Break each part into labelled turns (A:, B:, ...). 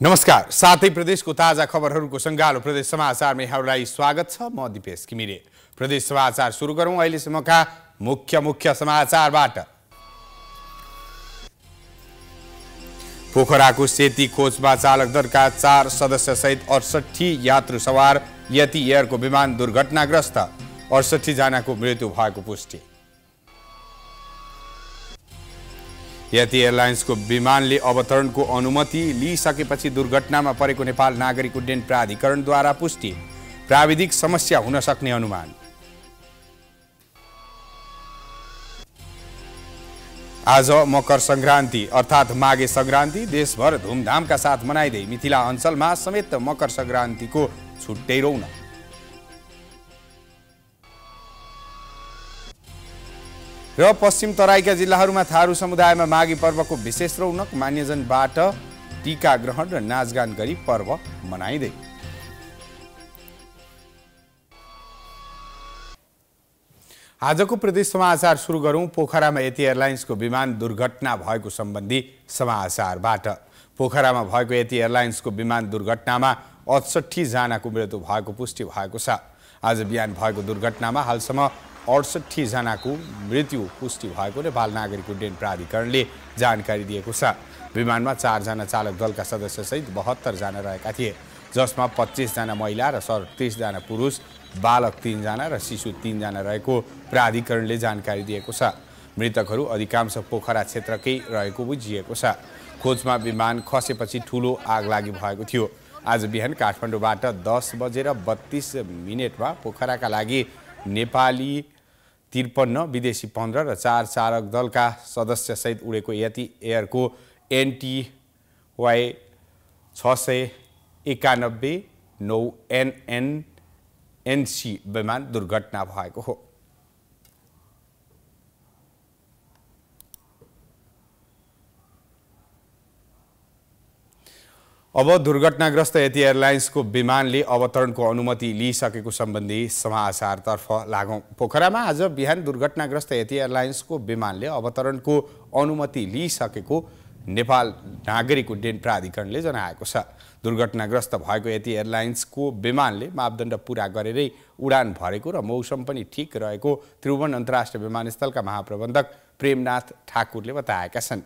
A: नमस्कार साथै प्रदेशको ताजा खबरहरूको सङ्गालो प्रदेश समाचारमा यहाँहरूलाई स्वागत छ। म दिपेश घिमिरे। प्रदेश समाचार सुरु गरौँ। अहिलेसम्मका मुख्य मुख्य समाचारबाट। पोखराको सेती खोजमा चालक दलका चार सदस्यसहित अडसठी यात्रु सवार यति एयरको विमान दुर्घटनाग्रस्त। अडसठी जनाको मृत्यु भएको पुष्टि। यति एयरलाइन्सको विमानले अवतरणको अनुमति लिइसकेपछि दुर्घटनामा परेको नेपाल नागरिक उड्डयन प्राधिकरणद्वारा पुष्टि। प्राविधिक समस्या हुन सक्ने अनुमान। आज मकर सङ्क्रान्ति अर्थात् माघे सङ्क्रान्ति देशभर धुमधामका साथ मनाइँदै मिथिला अञ्चलमा समेत मकर सङ्क्रान्तिको छुट्टै रौनक। र पश्चिम तराईका जिल्लाहरूमा थारू समुदायमा माघी पर्वको विशेष रौनक मान्यजनबाट टिका ग्रहण र नाचगान गरी पर्व मनाइँदै। आजको प्रदेश समाचार सुरु गरौँ। पोखरामा यति एयरलाइन्सको विमान दुर्घटना भएको सम्बन्धी समाचारबाट। पोखरामा भएको यति एयरलाइन्सको विमान दुर्घटनामा अडसठी जनाको मृत्यु भएको पुष्टि भएको छ। आज बिहान भएको दुर्घटनामा हालसम्म अडसट्ठीजनाको मृत्यु पुष्टि भएको नेपाल नागरिक उड्डयन प्राधिकरणले जानकारी दिएको छ। विमानमा चारजना चालक दलका सदस्यसहित बहत्तरजना रहेका थिए जसमा पच्चिसजना महिला र सडतिसजना पुरुष बालक तिनजना र शिशु तिनजना रहेको प्राधिकरणले जानकारी दिएको छ। मृतकहरू अधिकांश पोखरा क्षेत्रकै रहेको बुझिएको छ। खोजमा विमान खसेपछि ठुलो आग लागि भएको थियो। आज बिहान काठमाडौँबाट दस बजेर बत्तिस मिनटमा पोखराका लागि नेपाली त्रिपन्न विदेशी पन्ध्र र चार चालक दलका सदस्यसहित उडेको यति एयरको एनटिवाई छ सय एकानब्बे नौ एनएनएनसी विमान दुर्घटना भएको हो। अब दुर्घटनाग्रस्त यति एयरलाइन्सको विमानले अवतरणको अनुमति लिइसकेको सम्बन्धी समाचारतर्फ लागौँ। पोखरामा आज बिहान दुर्घटनाग्रस्त यति एयरलाइन्सको विमानले अवतरणको अनुमति लिइसकेको नेपाल नागरिक उड्डयन प्राधिकरणले जनाएको छ। दुर्घटनाग्रस्त भएको यति एयरलाइन्सको विमानले मापदण्ड पुरा गरेरै उडान भरेको र मौसम पनि ठिक रहेको त्रिभुवन अन्तर्राष्ट्रिय विमानस्थलका महाप्रबन्धक प्रेमनाथ ठाकुरले बताएका छन्।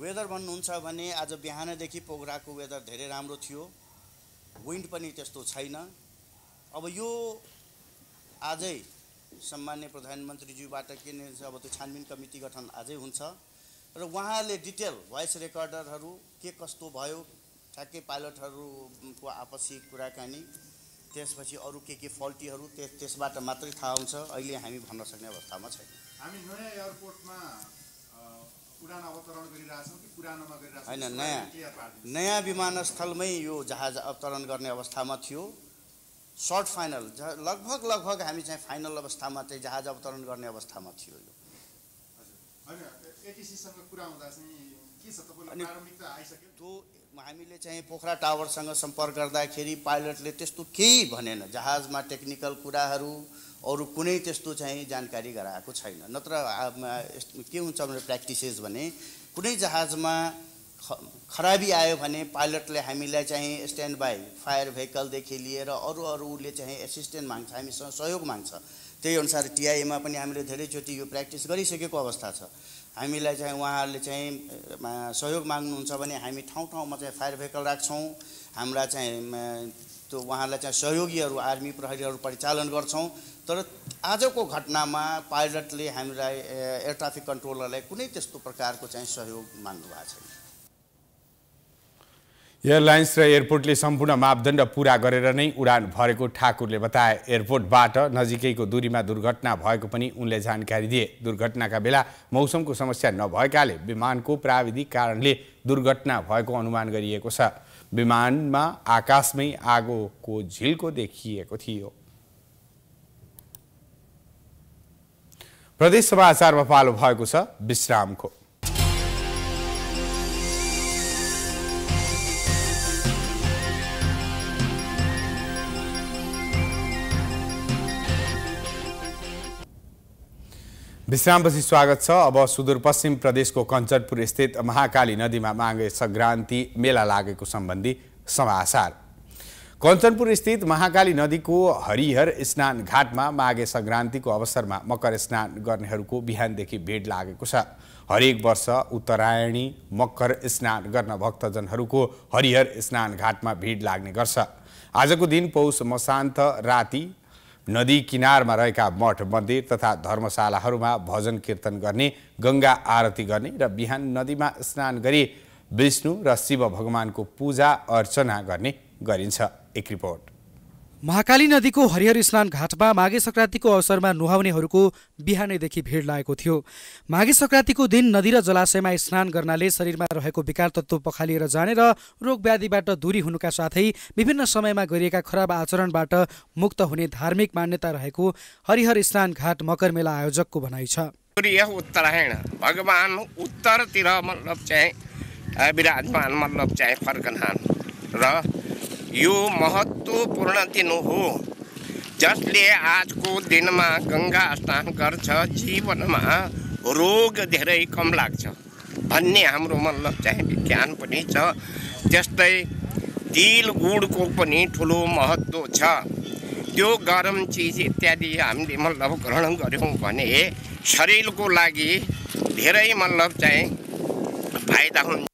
B: वेदर भन्नुहुन्छ भने आज बिहानदेखि पोखराको वेदर धेरै राम्रो थियो। विन्ड पनि त्यस्तो छैन। अब यो आजै सम्मान्य प्रधानमन्त्रीज्यूबाट के छ अब त्यो छानबिन कमिटी गठन आजै हुन्छ र उहाँले डिटेल भोइस रेकर्डरहरू के कस्तो भयो ठ्याक्कै पाइलटहरूको आपसी कुराकानी त्यसपछि अरू के के फल्टीहरू त्यस त्यसबाट मात्रै थाहा हुन्छ। अहिले हामी भन्न सक्ने अवस्थामा छैन।
C: हामी नयाँ एयरपोर्टमा उडान अवतरण गरिरहेछौँ कि पुरानोमा गरिरहेछौँ
B: होइन नयाँ। नयाँ विमानस्थलमै यो जहाज अवतरण गर्ने अवस्थामा थियो। सर्ट फाइनल लगभग लगभग हामी चाहिँ फाइनल अवस्थामा चाहिँ जहाज अवतरण गर्ने अवस्थामा थियो यो। अनि- त्यो हामीले चाहिँ पोखरा टावरसँग सम्पर्क गर्दाखेरि पाइलटले त्यस्तो केही भनेन। जहाजमा टेक्निकल कुराहरू अरू कुनै त्यस्तो चाहिँ जानकारी गराएको छैन। नत्र के हुन्छ भने प्र्याक्टिसेस भने कुनै जहाजमा खराबी आयो भने पाइलटले हामीलाई चाहिँ स्ट्यान्ड बाई फायर भेहिकलदेखि लिएर अरू अरूले चाहिँ एसिस्टेन्ट माग्छ हामीसँग सहयोग माग्छ। त्यही अनुसार टिआईमा पनि हामीले धेरैचोटि यो प्र्याक्टिस गरिसकेको अवस्था छ। हामीलाई चाहिँ उहाँहरूले चाहिँ सहयोग माग्नुहुन्छ भने हामी ठाउँ ठाउँमा चाहिँ फायर भेहिकल राख्छौँ। हाम्रा चाहिँ त्यो उहाँहरूलाई चाहिँ सहयोगीहरू आर्मी प्रहरीहरू परिचालन गर्छौँ। तर आजको घटनामा पाइलटले हामीलाई एयर ट्राफिक कन्ट्रोलरलाई कुनै त्यस्तो प्रकारको चाहिँ सहयोग माग्नु भएको छैन।
A: एयरलाइन्स र एयरपोर्टले सम्पूर्ण मापदण्ड पुरा गरेर नै उडान भरेको ठाकुरले बताए। एयरपोर्टबाट नजिकैको दूरीमा दुर्घटना भएको पनि उनले जानकारी दिए। दुर्घटनाका बेला मौसमको समस्या नभएकाले विमानको प्राविधिक कारणले दुर्घटना भएको अनुमान गरिएको छ। विमानमा आकाशमै आगोको झिल्को देखिएको थियो। प्रदेश समाचारमा पालो भएको छ विश्रामको। विश्रामपछि स्वागत छ। अब सुदूरपश्चिम प्रदेशको कञ्चनपुर स्थित महाकाली नदीमा माघे सङ्क्रान्ति मेला लागेको सम्बन्धी समाचार। कञ्चनपुर स्थित महाकाली नदीको हरिहर स्नान घाटमा माघे सङ्क्रान्तिको अवसरमा मकर स्नान गर्नेहरूको बिहानदेखि भिड लागेको छ। हरेक वर्ष उत्तरायणी मकर स्नान गर्न भक्तजनहरूको हरिहर स्नान घाटमा भिड लाग्ने गर्छ। आजको दिन पौष मसान्त राति नदी किनारमा रहेका मठ मन्दिर तथा धर्मशालाहरूमा भजन कीर्तन गर्ने गङ्गा आरती गर्ने र बिहान नदीमा स्नान गरी विष्णु र शिव भगवानको पूजा अर्चना गर्ने गरिन्छ। एक रिपोर्ट
D: महाकाली नदीको हरिहर स्नान घाटमा माघे सङ्क्रान्तिको अवसरमा नुहाउनेहरूको बिहानैदेखि भिड लागेको थियो। माघे सङ्क्रान्तिको दिन नदी र जलाशयमा स्नान गर्नाले शरीरमा रहेको विकार तत्व पखालिएर जाने र रोग व्याधिबाट दूरी हुनुका साथै विभिन्न समयमा गरिएका खराब आचरणबाट मुक्त हुने धार्मिक मान्यता रहेको हरिहर स्नान घाट मकर मेला आयोजकको भनाइ छ।
E: उत्तरायण भगवान् उत्तरतिर मतलब चाहिँ विराजमान मतलब चाहिँ फर्कनान् र यो महत्त्वपूर्ण दिन हो जसले आजको दिनमा गङ्गा स्नान गर्छ जीवनमा रोग धेरै कम लाग्छ भन्ने हाम्रो मतलब चाहिँ विज्ञान पनि छ। त्यस्तै तिल गुडको पनि ठुलो महत्त्व छ। त्यो गरम चिज इत्यादि हामीले मतलब ग्रहण गऱ्यौँ भने शरीरको लागि धेरै मतलब चाहिँ फाइदा हुन्छ।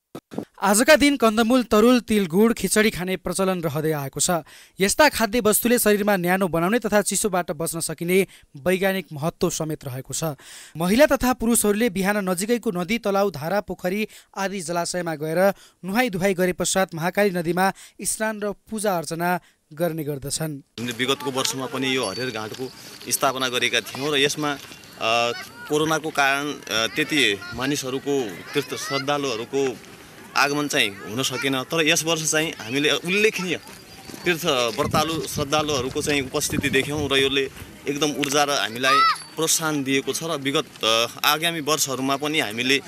D: आजका दिन कन्दमूल तरुल तिल गुड खिचडी खाने प्रचलन रहँदै आएको छ। यस्ता खाद्य वस्तुले शरीरमा न्यानो बनाउने तथा चिसोबाट बच्न सकिने वैज्ञानिक महत्त्व समेत रहेको छ। महिला तथा पुरुषहरूले बिहान नजिकैको नदी तलाउ धारा पोखरी आदि जलाशयमा गएर नुहाई धुवाई गरे पश्चात महाकाली नदीमा स्नान र पूजा अर्चना गर्ने गर्दछन्।
F: विगतको वर्षमा पनि यो हरिहर घाटको स्थापना गरेका थियौँ र यसमा कोरोनाको कारण त्यति मानिसहरूको तीर्थ श्रद्धालुहरूको आगमन चाहिँ हुन सकेन। तर यस वर्ष चाहिँ हामीले उल्लेखनीय तीर्थ व्रतालु श्रद्धालुहरूको चाहिँ उपस्थिति देख्यौँ र यसले एकदम ऊर्जा र हामीलाई प्रोत्साहन दिएको छ र विगत आगामी वर्षहरूमा पनि हामीले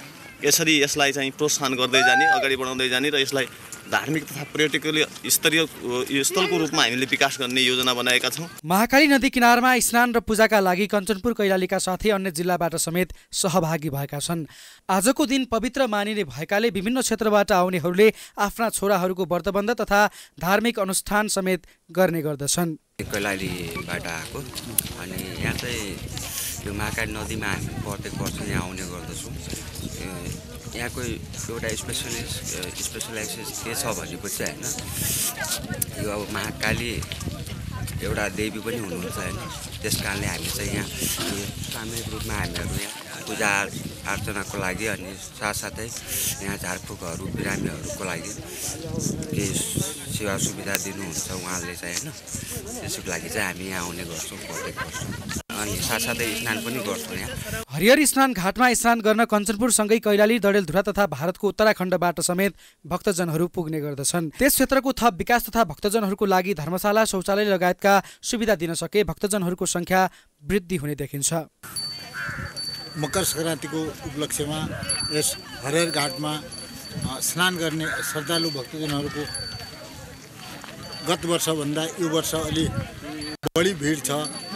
F: यसरी यसलाई चाहिँ प्रोत्साहन गर्दै जाने अगाडि बढाउँदै जाने र यसलाई धार्मिक तथा पर्यटकीय स्तरीय स्थलको रूपमा हामीले विकास गर्ने योजना बनाएका छौँ।
D: महाकाली नदी किनारमा स्नान र पूजाका लागि कञ्चनपुर कैलालीका साथै अन्य जिल्लाबाट समेत सहभागी भएका छन्। आजको दिन पवित्र मानिने भएकाले विभिन्न क्षेत्रबाट आउनेहरूले आफ्ना छोराहरूको व्रतबन्ध तथा धार्मिक अनुष्ठान समेत गर्ने गर्दछन्।
G: कैलालीबाट आएको। अनि यहाँ चाहिँ यो महाकाली नदीमा हामी प्रत्येक वर्ष यहाँ आउने गर्दछौँ। यहाँको एउटा स्पेसलिस्ट स्पेसलाइजेस के छ भनेपछि होइन यो अब महाकाली एउटा देवी पनि हुनुहुन्छ होइन। त्यस कारणले हामी चाहिँ यहाँ सामूहिक रूपमा हामीहरू यहाँ पूजा अर्चनाको लागि अनि साथसाथै यहाँ झारफुकहरू बिरामीहरूको लागि केही सेवा सुविधा दिनुहुन्छ उहाँले चाहिँ होइन। त्यसको लागि चाहिँ हामी यहाँ आउने गर्छौँ प्रत्येक वर्ष। अनि साथसाथै स्नान पनि गर्छौँ यहाँ।
D: हरिहर स्नान घाटमा स्नान गर्न कञ्चनपुरसँगै कैलाली डडेलधुरा तथा भारतको उत्तराखण्डबाट समेत भक्तजनहरू पुग्ने गर्दछन्। त्यस क्षेत्रको थप विकास तथा भक्तजनहरूको लागि धर्मशाला शौचालय लगायतका सुविधा दिन सके भक्तजनहरूको सङ्ख्या वृद्धि हुने देखिन्छ।
H: मकर सङ्क्रान्तिको उपलक्ष्यमा यस हरिहर घाटमा स्नान गर्ने श्रद्धालु भक्तजनहरूको गत वर्षभन्दा यो वर्ष अलि बढी भिड छ।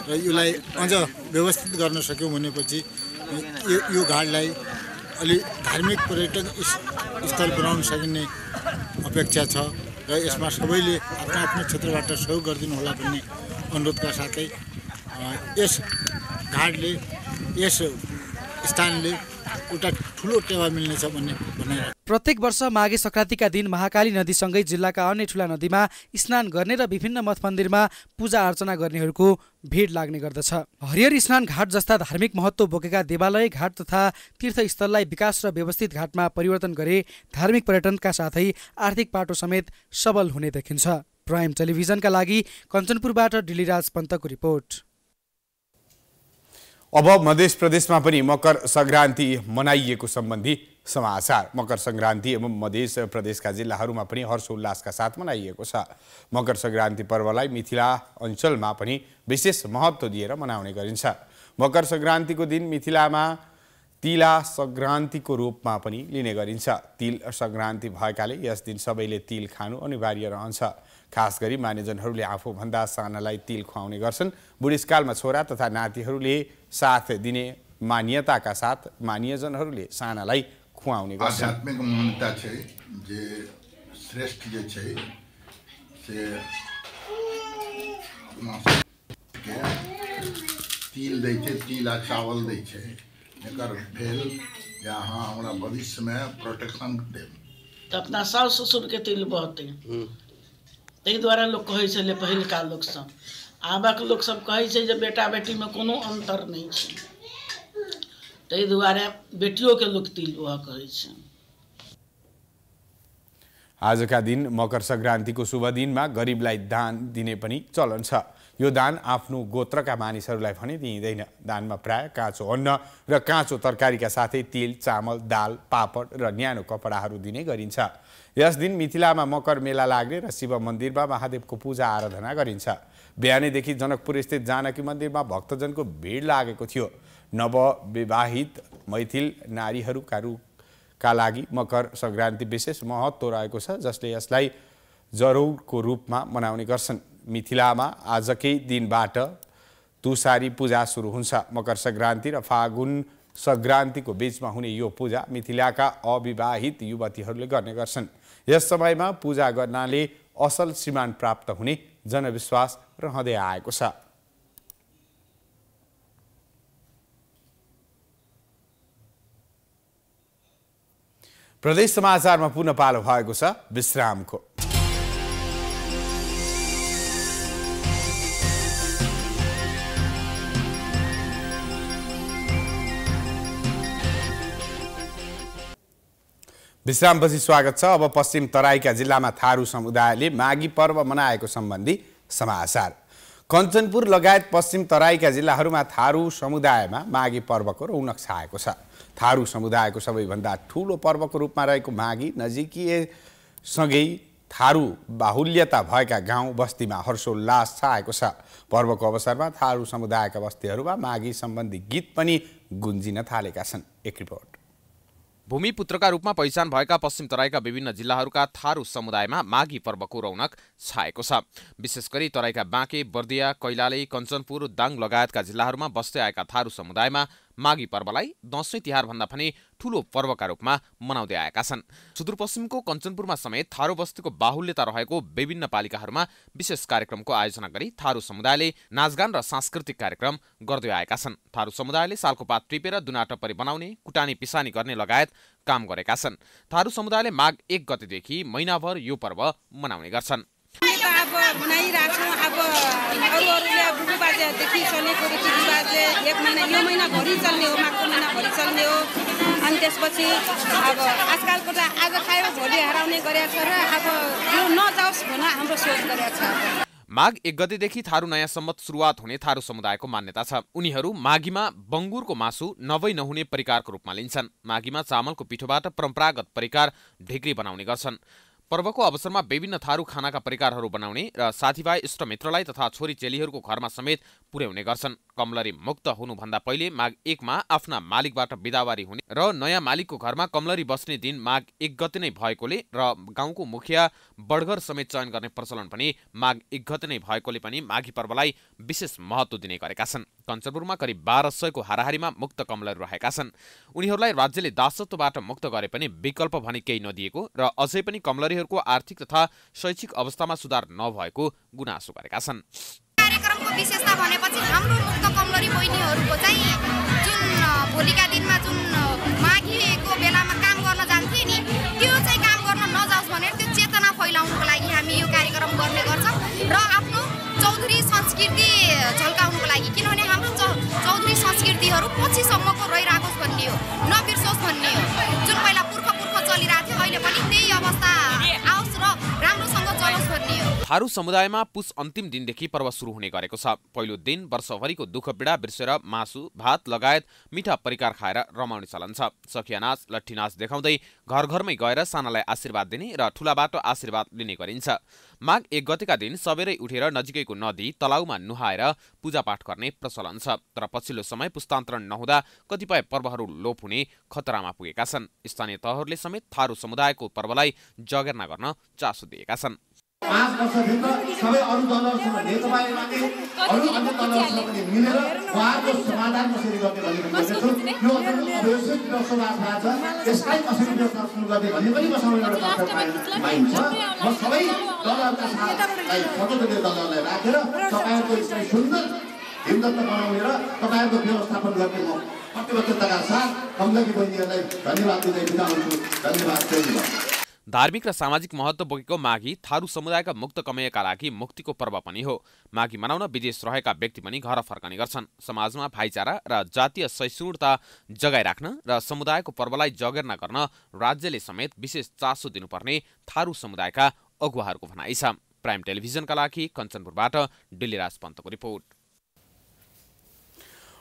H: र यसलाई अझ व्यवस्थित गर्न सक्यौँ भनेपछि यो यो घाटलाई अलि धार्मिक पर्यटन स- स्थल बनाउन सकिने अपेक्षा छ र यसमा सबैले आफ्नो आफ्नो क्षेत्रबाट सहयोग गरिदिनु होला भन्ने अनुरोधका साथै यस घाटले यस स्थानले एउटा ठुलो टेवा मिल्नेछ भन्ने भनाइ
D: प्रत्येक वर्ष माघे सङ्क्रान्तिका दिन महाकाली नदीसँगै जिल्लाका अन्य ठुला नदीमा स्नान गर्ने र विभिन्न मठ मन्दिरमा पूजा अर्चना गर्नेहरूको भिड लाग्ने गर्दछ। हरिहर स्नान घाट जस्ता धार्मिक महत्त्व बोकेका देवालय घाट तथा तीर्थस्थललाई विकास र व्यवस्थित घाटमा परिवर्तन गरे धार्मिक पर्यटनका साथै आर्थिक पाटो समेत सबल हुने देखिन्छ। प्राइम टेलिभिजनका लागि कञ्चनपुरबाट डिलिराज पन्तको रिपोर्ट।
A: अब मध्य प्रदेशमा पनि मकर सङ्क्रान्ति मनाइएको सम्बन्धी समाचार। मकर सङ्क्रान्ति एवं मध्य प्रदेशका जिल्लाहरूमा पनि हर्षोल्लासका साथ मनाइएको छ। मकर सङ्क्रान्ति पर्वलाई मिथिला अञ्चलमा पनि विशेष महत्त्व दिएर मनाउने गरिन्छ। मकर सङ्क्रान्तिको दिन मिथिलामा तिला सङ्क्रान्तिको रूपमा पनि लिने गरिन्छ। तिल सङ्क्रान्ति भएकाले यस दिन सबैले तिल खानु अनिवार्य रहन्छ। खास गरी मानिजनहरूले आफूभन्दा सानालाई तिल खुवाउने गर्छन्। बुढेसकालमा छोरा तथा नातिहरूले साथ दिने मान्यताका साथ मान्यजनहरूले सानालाई खुवाउने गर्छन्।
I: आध्यात्मिक मान्यता छै जे श्रेष्ठ जे छै से तिल दै छै तिल आ चावल दै छै। एकर भेल जे अहाँ हमरा भविष्यमे प्रोटेक्शन देब।
J: तऽ अपना साउस ससुरके तिल बहतै। ताहि दुआरे लोक कहै छलै पहिलका लोकसभ आबक लोकसभ कहै छै जे बेटा बेटीमे कोनो अन्तर नहि छै। ताहि दुआरे बेटियोके लोक तिल बह कहै छै।
A: आजका दिन मकर सङ्क्रान्तिको शुभ दिनमा गरिबलाई दान दिने पनि चलन छ। यो दान आफ्नो गोत्रका मानिसहरूलाई भने दिइँदैन। दानमा प्राय काँचो अन्न र काँचो तरकारीका साथै तेल चामल दाल पापड र न्यानो कपडाहरू दिने गरिन्छ। यस दिन मिथिलामा मकर मेला लाग्ने र शिव मन्दिरमा महादेवको पूजा आराधना गरिन्छ। बिहानैदेखि जनकपुर स्थित जानकी मन्दिरमा भक्तजनको भिड लागेको थियो। नवविवाहित मैथिल नारीहरूका रू का लागि मकर सङ्क्रान्ति विशेष महत्त्व रहेको छ जसले यसलाई जरौको रूपमा मनाउने गर्छन्। मिथिलामा आजकै दिनबाट तुसारी पूजा सुरु हुन्छ। मकर सङ्क्रान्ति र फागुन सङ्क्रान्तिको बिचमा हुने यो पूजा मिथिलाका अविवाहित युवतीहरूले गर्ने गर्छन्। यस समयमा पूजा गर्नाले असल श्रीमान प्राप्त हुने जनविश्वास रहँदै आएको छ। प्रदेश समाचारमा पुनः पालो भएको छ विश्रामको। विश्रामपछि स्वागत छ। अब पश्चिम तराईका जिल्लामा थारू समुदायले माघी पर्व मनाएको सम्बन्धी समाचार। कञ्चनपुर लगायत पश्चिम तराईका जिल्लाहरूमा थारू समुदायमा माघी पर्वको रौनक छाएको छ। थारू समुदायको सबैभन्दा ठुलो पर्वको रूपमा रहेको माघी नजिकीयसँगै थारू बाहुल्यता भएका गाउँ बस्तीमा हर्षोल्लास छाएको छ। पर्वको अवसरमा थारू समुदायका बस्तीहरूमा माघी सम्बन्धी गीत पनि गुन्जिन थालेका छन्। एक रिपोर्ट।
K: भूमिपुत्रका रूपमा पहिचान भएका पश्चिम तराईका विभिन्न जिल्लाहरूका थारू समुदायमा माघी पर्वको रौनक छाएको छ। विशेष गरी तराईका बाँके बर्दिया कैलाली कञ्चनपुर दाङ लगायतका जिल्लाहरूमा बस्दै आएका थारू समुदायमा माघी पर्वलाई दसैँ तिहारभन्दा पनि ठूलो पर्वका रूपमा मनाउँदै आएका छन्। सुदूरपश्चिमको कञ्चनपुरमा समेत थारू बस्तीको बाहुल्यता रहेको विभिन्न पालिकाहरूमा विशेष कार्यक्रमको आयोजना गरी थारू समुदायले नाचगान र सांस्कृतिक कार्यक्रम गर्दै आएका छन्। थारू समुदायले सालको पात टिपेर दुना टप्परी बनाउने कुटानी पिसानी गर्ने लगायत काम गरेका छन्। थारू समुदायले माघ एक गतेदेखि महिनाभर यो पर्व मनाउने गर्छन्।
L: बाजेदेखि चलेको रीतिरिवाजले एक महिना यो महिनाभरि चल्ने हो माघको महिनाभरि चल्ने हो। अनि त्यसपछि अब आजकलको त आज खायो भोलि हराउने गरेको छ र अब यो नजाओस् भन हाम्रो सोच गरेको छ।
K: माघ एक गतेदेखि थारू नयाँ सम्मत सुरुवात हुने थारू समुदायको मान्यता छ। उनीहरू माघीमा बङ्गुरको मासु नभई नहुने परिकारको रूपमा लिन्छन्। माघीमा चामलको पिठोबाट परम्परागत परिकार ढिक्री बनाउने गर्छन्। पर्वको अवसरमा विभिन्न थारू खानाका परिकारहरू बनाउने र साथीभाइ इष्टमित्रलाई तथा छोरी चेलीहरूको घरमा समेत पुर्याउने गर्छन्। कमलरी मुक्त हुनुभन्दा पहिले माघ एकमा आफ्ना मालिकबाट बिदावारी हुने र नयाँ मालिकको घरमा कमलरी बस्ने दिन माघ एक गते नै भएकोले र गाउँको मुखिया बडघर समेत चयन गर्ने प्रचलन पनि माघ एक गते नै भएकोले पनि माघी पर्वलाई विशेष महत्त्व दिने गरेका छन्। कञ्चनपुरमा करिब बाह्र सयको हाराहारीमा मुक्त कमलहरू रहेका छन्। उनीहरूलाई राज्यले दासत्वबाट मुक्त गरे पनि विकल्प भने केही नदिएको र अझै पनि कमलरीहरूको आर्थिक तथा शैक्षिक अवस्थामा सुधार नभएको गुनासो गरेका छन्।
M: कार्यक्रमको विशेषता भनेपछि हाम्रो मुक्त कमलरी बहिनीहरूको चाहिँ जुन भोलिका दिनमा जुन माघीको बेलामा काम गर्न जान्थे नि त्यो चाहिँ काम गर्न नजाओस् भनेर त्यो चेतना फैलाउनुको लागि हामी यो कार्यक्रम गर्ने गर्छौँ र आफ्नो चौधरी संस्कृति झल्काउनुको लागि किनभने हाम्रो चौधरी संस्कृतिहरू पछिसम्मको रहिरहेकोस् भन्ने हो नबिर्सोस् भन्ने हो।
K: थारू समुदायमा पुस अन्तिम दिनदेखि पर्व सुरु हुने गरेको छ। पहिलो दिन वर्षभरिको दुःख पीडा बिर्सेर मासु भात लगायत मिठा परिकार खाएर रमाउने चलन छ। सखिया नाच लट्ठी नाच देखाउँदै घर घरमै गएर सानालाई आशीर्वाद दिने र ठुलाबाट आशीर्वाद लिने गरिन्छ। माघ एक गतेका दिन सबेरै उठेर नजिकैको नदी तलाउमा नुहाएर पूजापाठ गर्ने प्रचलन छ। तर पछिल्लो समय पुस्तान्तरण नहुँदा कतिपय पर्वहरू लोप हुने खतरामा पुगेका छन्। स्थानीय तहहरूले समेत थारू समुदायको पर्वलाई जगेर्ना गर्न चासो दिएका छन्।
N: पाँच वर्षभित्र सबै अरू दलहरूसँग नेकपा एमाले अरू अन्य दलहरूसँग पनि मिलेर उहाँहरूको समाधान कसरी गर्ने भन्ने भन्नेछु यो व्यवस्था भएको छ। यसलाई कसरी व्यवस्था सुरु गर्ने भन्ने पनि मसँग एउटा तथ्य पाइन्छ म सबै दलहरूका साथलाई सर्वदलीय दलहरूलाई राखेर तपाईँहरूको यसलाई सुन्दर हिमदत्त बनाउने र तपाईँहरूको व्यवस्थापन गर्ने म प्रतिबद्धताका साथ कमलकी बहिनीहरूलाई धन्यवाद दिँदै बिदा हुन्छु। धन्यवाद जय
K: धार्मिक र सामाजिक महत्व बोकेको माघी थारू समुदायका मुक्त कमयका लागि मुक्तिको पर्व पनि हो। माघी मनाउन विदेश रहेका व्यक्ति पनि घर फर्कने गर्छन्। समाजमा भाइचारा र जातीय सहिष्णुता जगाइराख्न र समुदायको पर्वलाई जगेर्ना गर्न राज्यले समेत विशेष चासो दिनुपर्ने थारू समुदायका अगुवाहरूको भनाइ छ। प्राइम टेलिभिजनका लागि कञ्चनपुरबाट डिल्लीराज पन्तको रिपोर्ट।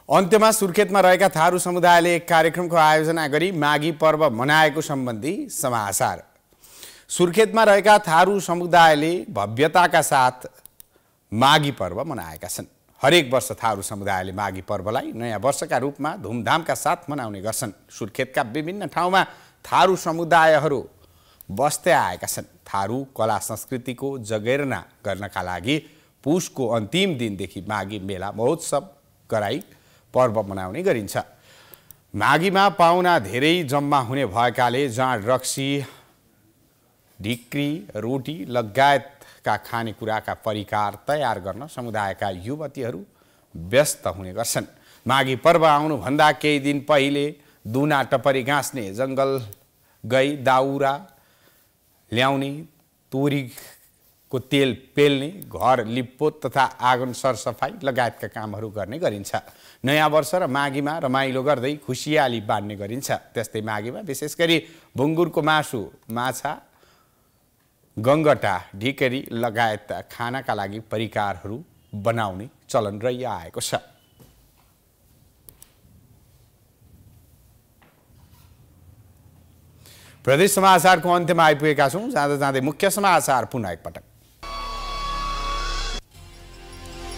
A: अन्त्यमा सुर्खेतमा रहेका थारू समुदायले कार्यक्रमको आयोजना गरी माघी पर्व मनाएको सम्बन्धी समाचार। सुर्खेतमा रहेका थारू समुदायले भव्यताका साथ माघी पर्व मनाएका छन्। हरेक वर्ष थारू समुदायले माघी पर्वलाई नयाँ वर्षका रूपमा धुमधामका साथ मनाउने गर्छन्। सुर्खेतका विभिन्न ठाउँमा थारू समुदायहरू बस्दै आएका छन्। थारू कला संस्कृतिको जगेर्ना गर्नका लागि पुसको अन्तिम दिनदेखि माघी मेला महोत्सव गराई पर्व मनाउने गरिन्छ। माघीमा पाहुना धेरै जम्मा हुने भएकाले जाँड रक्सी ढिक्री रोटी लगायतका खानेकुराका परिकार तयार गर्न समुदायका युवतीहरू व्यस्त हुने गर्छन्। माघी पर्व आउनुभन्दा केही दिन पहिले दुना टपरी गाँस्ने जङ्गल गई दाउरा ल्याउने तोरीको तेल पेल्ने घर लिप्पोत तथा आँगन सरसफाइ लगायतका कामहरू गर्ने गरिन्छ। नयाँ वर्ष र माघीमा रमाइलो गर्दै खुसियाली बाँड्ने गरिन्छ। त्यस्तै माघीमा विशेष गरी भुङ्गुरको मासु माछा गङ्गटा ढिकेरी लगायत खानाका लागि परिकारहरू बनाउने चलन रहिआएको छ। प्रदेश समाचारको अन्त्यमा आइपुगेका छौँ। जाँदा जाँदै मुख्य समाचार पुनः एकपटक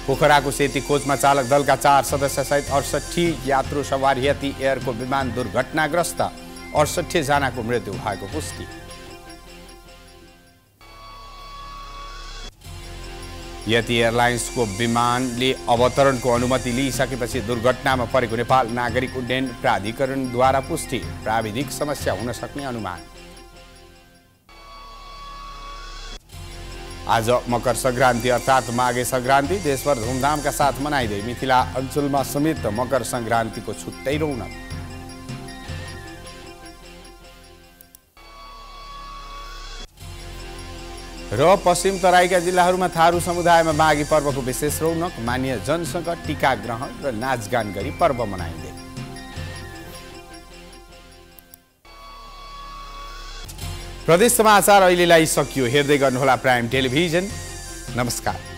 A: पोखराको सेती कोचमा चालक दलका चार सदस्यसहित अडसठी यात्रु सवार यति एयरको विमान दुर्घटनाग्रस्त। अडसठी जनाको मृत्यु भएको पुष्टि। यति एयरलाइन्सको विमानले अवतरणको अनुमति लिइसकेपछि दुर्घटनामा परेको नेपाल नागरिक उड्डयन प्राधिकरणद्वारा पुष्टि। प्राविधिक समस्या हुन सक्ने अनुमान। आज मकर सङ्क्रान्ति अर्थात् माघे सङ्क्रान्ति। देशभर धुमधामका साथ मनाइँदै मिथिला अञ्चलमा समेत मकर सङ्क्रान्तिको छुट्टै रौनक। र पश्चिम तराईका जिल्लाहरूमा थारू समुदायमा माघी पर्वको विशेष रौनक मान्य जनसँग टिका ग्रहण र नाचगान गरी पर्व मनाइँदै। प्रदेश समाचार अहिलेलाई सकियो। हेर्दै गर्नुहोला प्राइम टेलिभिजन। नमस्कार।